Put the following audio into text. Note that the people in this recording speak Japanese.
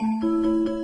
うん。